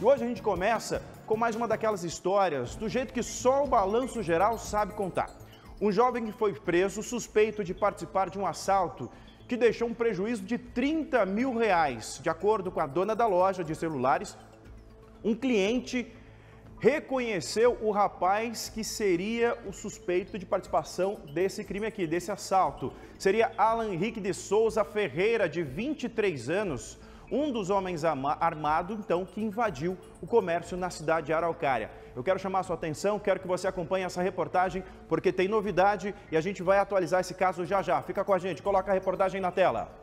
E hoje a gente começa com mais uma daquelas histórias do jeito que só o balanço geral sabe contar. Um jovem que foi preso suspeito de participar de um assalto que deixou um prejuízo de 30 mil reais. De acordo com a dona da loja de celulares, um cliente reconheceu o rapaz que seria o suspeito de participação desse crime aqui, desse assalto. Seria Alan Henrique de Souza Ferreira, de 23 anos, um dos homens armados, então, que invadiu o comércio na cidade de Araucária. Eu quero chamar a sua atenção, quero que você acompanhe essa reportagem, porque tem novidade e a gente vai atualizar esse caso já já. Fica com a gente, coloca a reportagem na tela.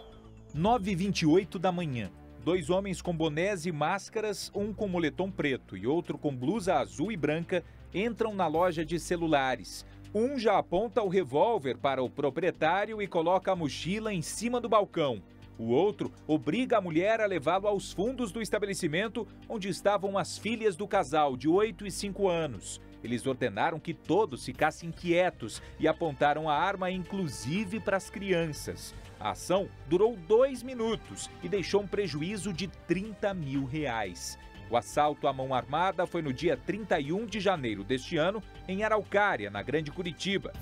9h28 da manhã. Dois homens com bonés e máscaras, um com moletom preto e outro com blusa azul e branca, entram na loja de celulares. Um já aponta o revólver para o proprietário e coloca a mochila em cima do balcão. O outro obriga a mulher a levá-lo aos fundos do estabelecimento onde estavam as filhas do casal, de 8 e 5 anos. Eles ordenaram que todos ficassem quietos e apontaram a arma, inclusive para as crianças. A ação durou dois minutos e deixou um prejuízo de 30 mil reais. O assalto à mão armada foi no dia 31 de janeiro deste ano, em Araucária, na Grande Curitiba.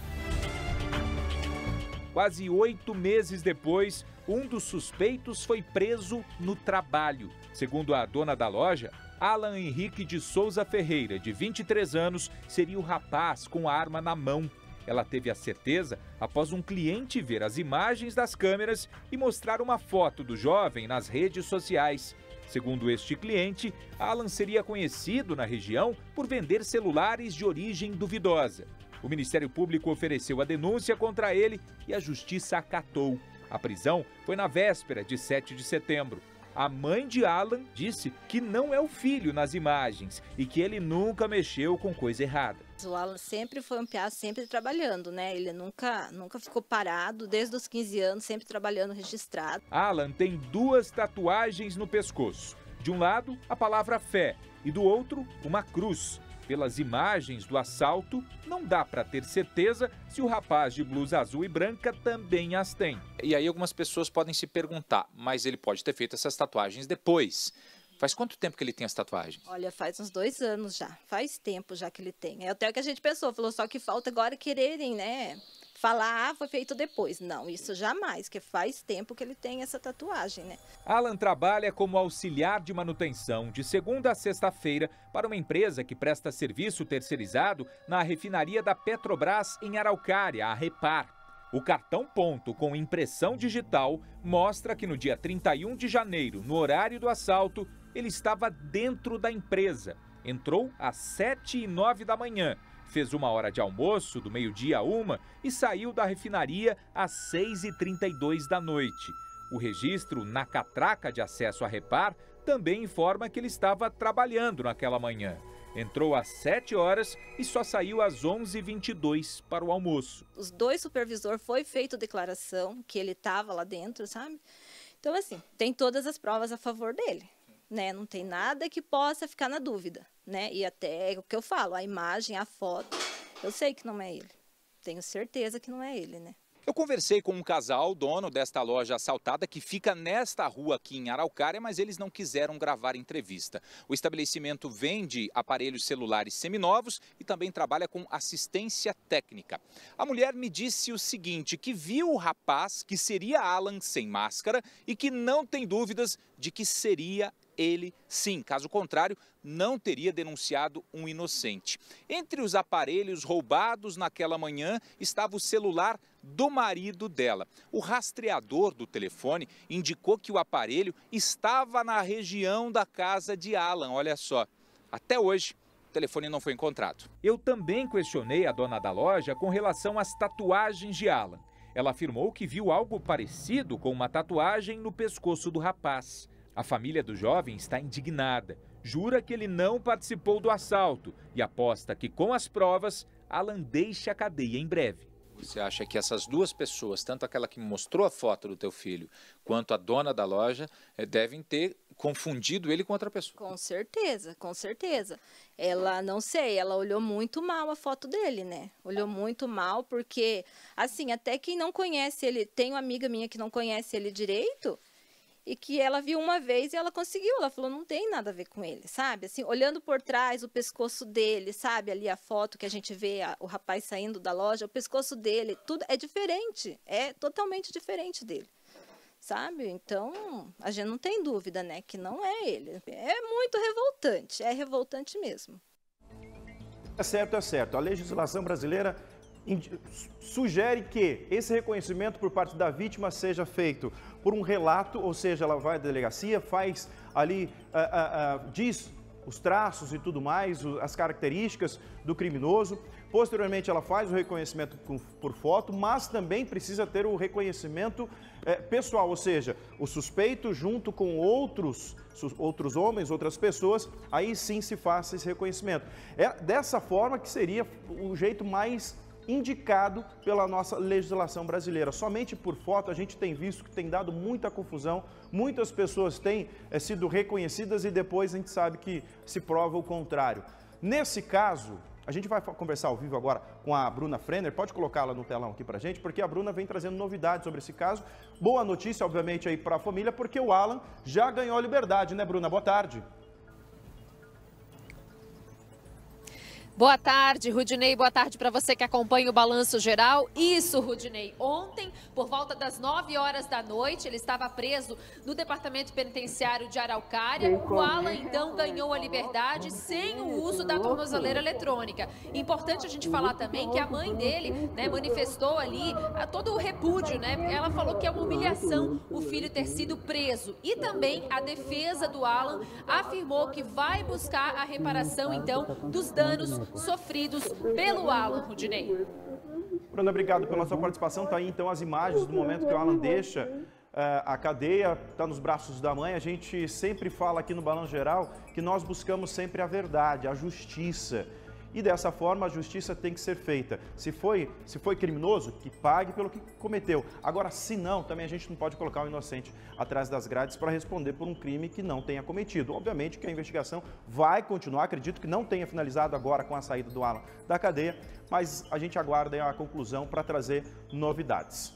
Quase oito meses depois, um dos suspeitos foi preso no trabalho. Segundo a dona da loja, Alan Henrique de Souza Ferreira, de 23 anos, seria o rapaz com a arma na mão ela teve a certeza após um cliente ver as imagens das câmeras e mostrar uma foto do jovem nas redes sociais. Segundo este cliente, Alan seria conhecido na região por vender celulares de origem duvidosa. O Ministério Público ofereceu a denúncia contra ele e a justiça acatou. A prisão foi na véspera de 7 de setembro. A mãe de Alan disse que não é o filho nas imagens e que ele nunca mexeu com coisa errada. O Alan sempre foi um piá, sempre trabalhando, né? Ele nunca, nunca ficou parado, desde os 15 anos, sempre trabalhando registrado. Alan tem duas tatuagens no pescoço. De um lado, a palavra fé e do outro, uma cruz. Pelas imagens do assalto, não dá para ter certeza se o rapaz de blusa azul e branca também as tem. E aí algumas pessoas podem se perguntar, mas ele pode ter feito essas tatuagens depois. Faz quanto tempo que ele tem as tatuagens? Olha, faz uns dois anos já. Faz tempo já que ele tem. É até o que a gente pensou, falou só que falta agora quererem, né? Falar, ah, foi feito depois. Não, isso jamais, que faz tempo que ele tem essa tatuagem, né? Alan trabalha como auxiliar de manutenção de segunda a sexta-feira para uma empresa que presta serviço terceirizado na refinaria da Petrobras em Araucária, a Repar. O cartão ponto com impressão digital mostra que no dia 31 de janeiro, no horário do assalto, ele estava dentro da empresa. Entrou às 7 e 9 da manhã fez uma hora de almoço, do meio-dia a uma, e saiu da refinaria às 6h32 da noite. O registro na catraca de acesso a Repar também informa que ele estava trabalhando naquela manhã. Entrou às 7 horas e só saiu às 11h22 para o almoço. Os dois supervisores foi feito declaração que ele estava lá dentro, sabe? Então, assim, tem todas as provas a favor dele né? Não tem nada que possa ficar na dúvida, né? E até o que eu falo, a imagem, a foto, eu sei que não é ele. Tenho certeza que não é ele, né? Eu conversei com um casal, dono desta loja assaltada, que fica nesta rua aqui em Araucária, mas eles não quiseram gravar entrevista. O estabelecimento vende aparelhos celulares seminovos e também trabalha com assistência técnica. A mulher me disse o seguinte, que viu o rapaz, que seria Alan sem máscara, e que não tem dúvidas de que seria ele sim. Caso contrário, não teria denunciado um inocente. Entre os aparelhos roubados naquela manhã estava o celular do marido dela. O rastreador do telefone indicou que o aparelho estava na região da casa de Alan. Olha só, até hoje o telefone não foi encontrado. Eu também questionei a dona da loja com relação às tatuagens de Alan. Ela afirmou que viu algo parecido com uma tatuagem no pescoço do rapaz. A família do jovem está indignada, jura que ele não participou do assalto e aposta que, com as provas, Alan deixa a cadeia em breve. Você acha que essas duas pessoas, tanto aquela que mostrou a foto do teu filho, quanto a dona da loja, eh, devem ter confundido ele com outra pessoa? Com certeza, com certeza. Ela, não sei, ela olhou muito mal a foto dele, né? Olhou muito mal, porque, assim, até quem não conhece ele, tem uma amiga minha que não conhece ele direito, e que ela viu uma vez e ela conseguiu. Ela falou, não tem nada a ver com ele, sabe? Assim, olhando por trás o pescoço dele, sabe? Ali a foto que a gente vê a, o rapaz saindo da loja, o pescoço dele, tudo é diferente, é totalmente diferente dele. Sabe? Então, a gente não tem dúvida, né, que não é ele. É muito revoltante, é revoltante mesmo. É certo, é certo. A legislação brasileira sugere que esse reconhecimento por parte da vítima seja feito por um relato, ou seja, ela vai à delegacia, faz ali, uh, uh, uh, diz os traços e tudo mais, as características do criminoso. Posteriormente, ela faz o reconhecimento por foto, mas também precisa ter o reconhecimento eh, pessoal, ou seja, o suspeito junto com outros, outros homens, outras pessoas, aí sim se faça esse reconhecimento. É dessa forma que seria o jeito mais indicado pela nossa legislação brasileira. Somente por foto a gente tem visto que tem dado muita confusão, muitas pessoas têm é, sido reconhecidas e depois a gente sabe que se prova o contrário. Nesse caso, a gente vai conversar ao vivo agora com a Bruna Frenner, pode colocá-la no telão aqui pra gente, porque a Bruna vem trazendo novidades sobre esse caso. Boa notícia, obviamente, aí para a família, porque o Alan já ganhou a liberdade, né, Bruna? Boa tarde. Boa tarde, Rudinei. Boa tarde para você que acompanha o Balanço Geral. Isso, Rudinei. Ontem, por volta das 9 horas da noite, ele estava preso no Departamento Penitenciário de Araucária. O Alan, então, ganhou a liberdade sem o uso da tornozeleira eletrônica. Importante a gente falar também que a mãe dele né, manifestou ali todo o repúdio, né? Ela falou que é uma humilhação o filho ter sido preso. E também a defesa do Alan afirmou que vai buscar a reparação, então, dos danos sofridos pelo Alan Rudinei. Bruna, obrigado pela sua participação. Está aí então as imagens do momento que o Alan deixa uh, a cadeia, está nos braços da mãe. A gente sempre fala aqui no Balão Geral que nós buscamos sempre a verdade, a justiça. E dessa forma a justiça tem que ser feita. Se foi, se foi criminoso, que pague pelo que cometeu. Agora, se não, também a gente não pode colocar o inocente atrás das grades para responder por um crime que não tenha cometido. Obviamente que a investigação vai continuar, acredito que não tenha finalizado agora com a saída do Alan da cadeia, mas a gente aguarda a conclusão para trazer novidades.